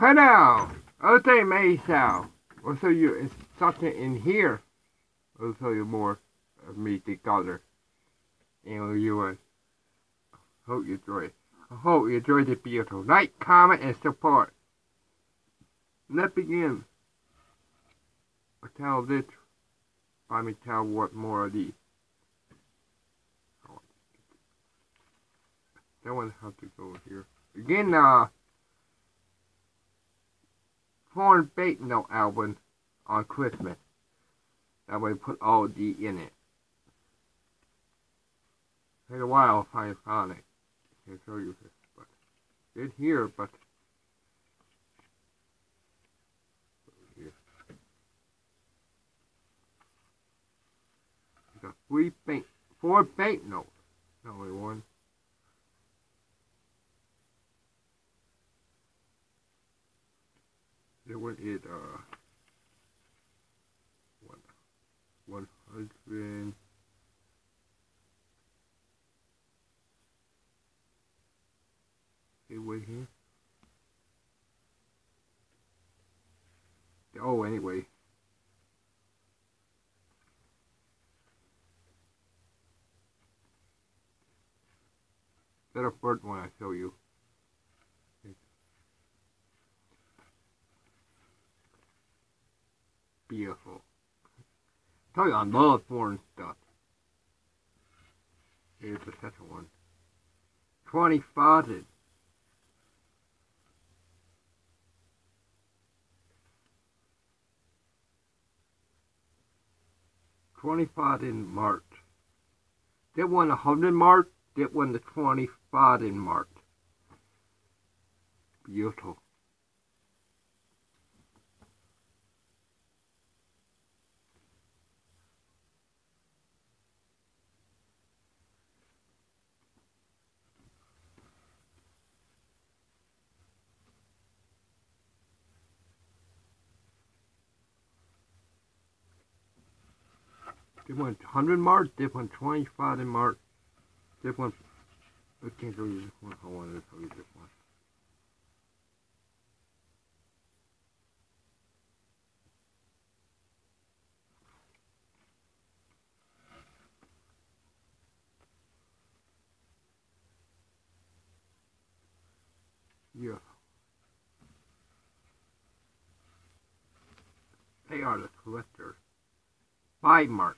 Hello, Jose Mesa. I'll show you something in here. I'll show you more of me the color. And you uh, hope you enjoy it. I hope you enjoy the beautiful. Like, comment, and support. Let's begin. I tell this. Let me tell what more of these. That one has to go here. Again, uh, bait note album on Christmas. That way, put all the in it. Take a while if I found it. I can show you this, but it's here, but. Got three bank, four bank notes. Not only one. One is uh one one hundred wait here. Oh, anyway. That a first one I show you. Beautiful. Tell you, I love foreign stuff. Here's the second one. 20 faucets. Twenty-five in mark. That one a hundred mark. That one the twenty-five in mark. Beautiful. Different 100 mark, different 25 in mark, different. I can't show you this one. I wanted to you this one. Yeah. They are the collectors. Five mark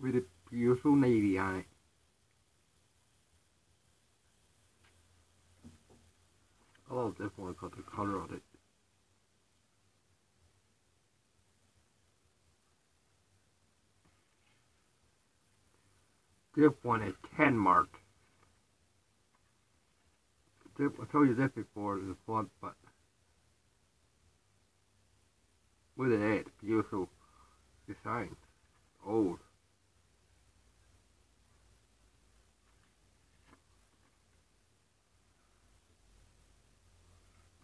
with a beautiful navy on it. Oh, I love this one because the color of it. This one is 10 mark. This, I told you this before, the front, but look at that, beautiful design. Old.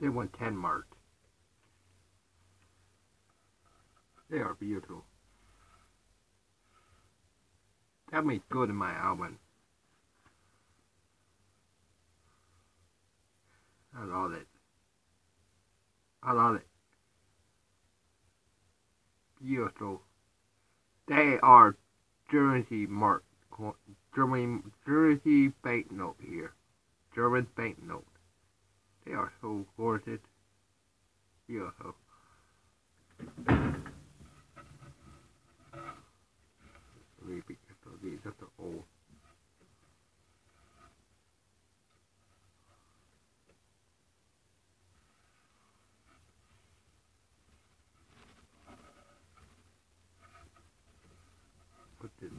They want 10 mark. They are beautiful. That makes good in my album. I love it. I love it. Beautiful. They are Jersey mark. German Jersey banknote here. German banknote. They are so gorgeous. Beautiful. Maybe these are the old. Put this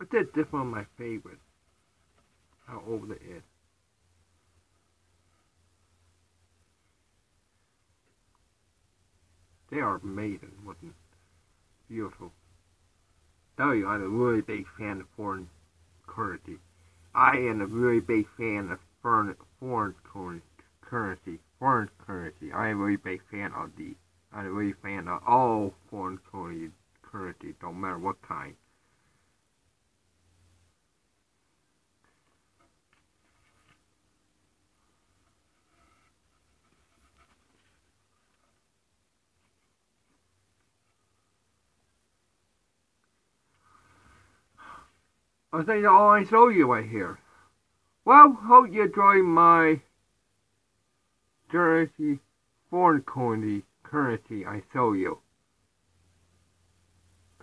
But that's definitely my favorite. How old it is. They are amazing looking. Beautiful. Oh, Tell you, I'm a really big fan of foreign currency. I am a really big fan of foreign foreign currency, foreign currency. I am a really big fan of the. I'm a really fan of all foreign currency, currency, don't matter what kind. I think all oh, I show you right here. Well, hope you enjoy my currency, foreign currency, currency I show you.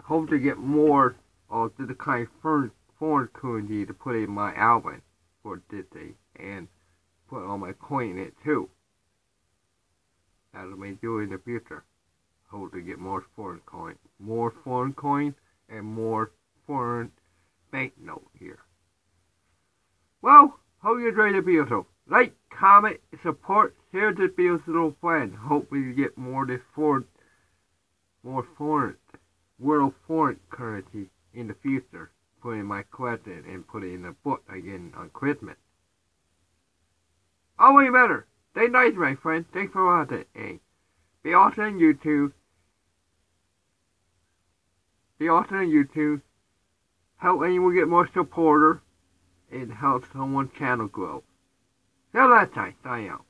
Hope to get more of the kind of foreign, foreign currency to put in my album for Disney and put all my coin in it too. That'll be do in the future. Hope to get more foreign coin, more foreign coin, and more foreign banknote here. Well, hope you enjoyed the video. Like, comment, support, share this video a little friend. Hope we get more this foreign, more foreign, world foreign currency in the future. Put in my collection and put it in a book again on Christmas. Always better. Stay nice, my friend. Thanks for watching. Hey, be awesome on YouTube. Be awesome on YouTube help anyone get more supporter, and help someone's channel grow. Till that time, I out.